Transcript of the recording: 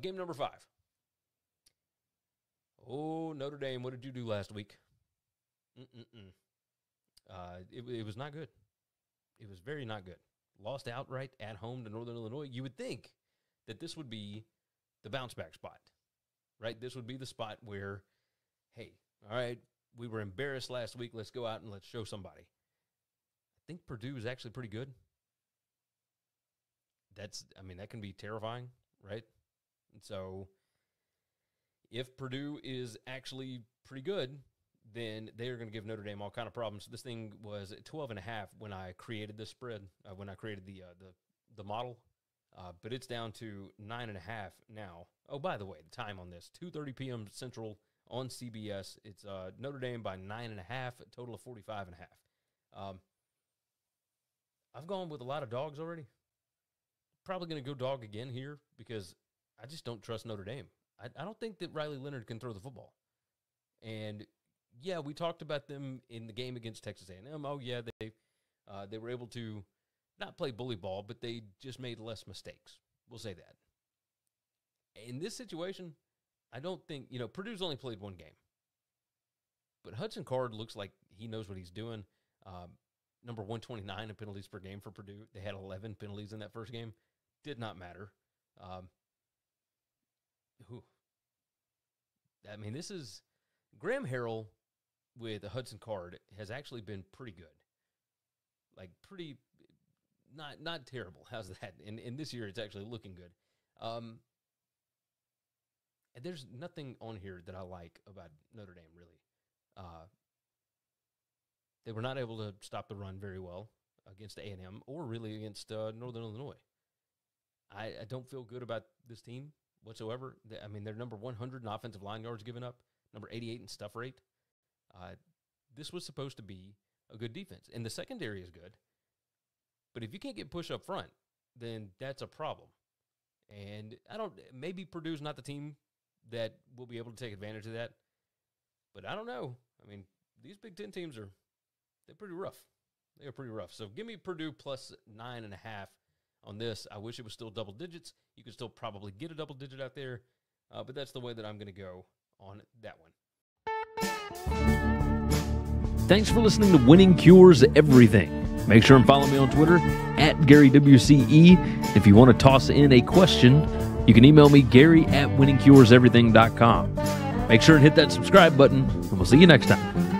Game number five. Oh, Notre Dame, what did you do last week? Mm-mm-mm. Uh, it, it was not good. It was very not good. Lost outright at home to Northern Illinois. You would think that this would be the bounce back spot, right? This would be the spot where, hey, all right, we were embarrassed last week. Let's go out and let's show somebody. I think Purdue is actually pretty good. That's, I mean, that can be terrifying, right? And so if Purdue is actually pretty good, then they are going to give Notre Dame all kind of problems. This thing was at 12 and a half when I created the spread, uh, when I created the, uh, the, the model, uh, but it's down to nine and a half now. Oh, by the way, the time on this, 2.30 p.m. Central on CBS. It's uh, Notre Dame by nine and a half, a total of 45 and a half. Um, I've gone with a lot of dogs already. Probably going to go dog again here because I just don't trust Notre Dame. I, I don't think that Riley Leonard can throw the football. And yeah, we talked about them in the game against Texas A&M. Oh yeah, they uh, they were able to not play bully ball, but they just made less mistakes. We'll say that. In this situation, I don't think you know Purdue's only played one game, but Hudson Card looks like he knows what he's doing. Um, number one twenty nine in penalties per game for Purdue. They had eleven penalties in that first game. Did not matter. Um, who? I mean, this is Graham Harrell with a Hudson Card has actually been pretty good. Like pretty, not not terrible. How's that? And and this year it's actually looking good. Um, and there's nothing on here that I like about Notre Dame really. Uh, they were not able to stop the run very well against A and M or really against uh, Northern Illinois. I, I don't feel good about this team whatsoever. I mean, they're number 100 in offensive line yards given up, number 88 in stuff rate. Uh, this was supposed to be a good defense, and the secondary is good. But if you can't get push up front, then that's a problem. And I don't. Maybe Purdue's not the team that will be able to take advantage of that. But I don't know. I mean, these Big Ten teams are they're pretty rough. They are pretty rough. So give me Purdue plus nine and a half on this. I wish it was still double digits. You could still probably get a double digit out there, uh, but that's the way that I'm going to go on that one. Thanks for listening to Winning Cures Everything. Make sure and follow me on Twitter at GaryWCE. If you want to toss in a question, you can email me, Gary at winningcureseverything.com. Make sure and hit that subscribe button, and we'll see you next time.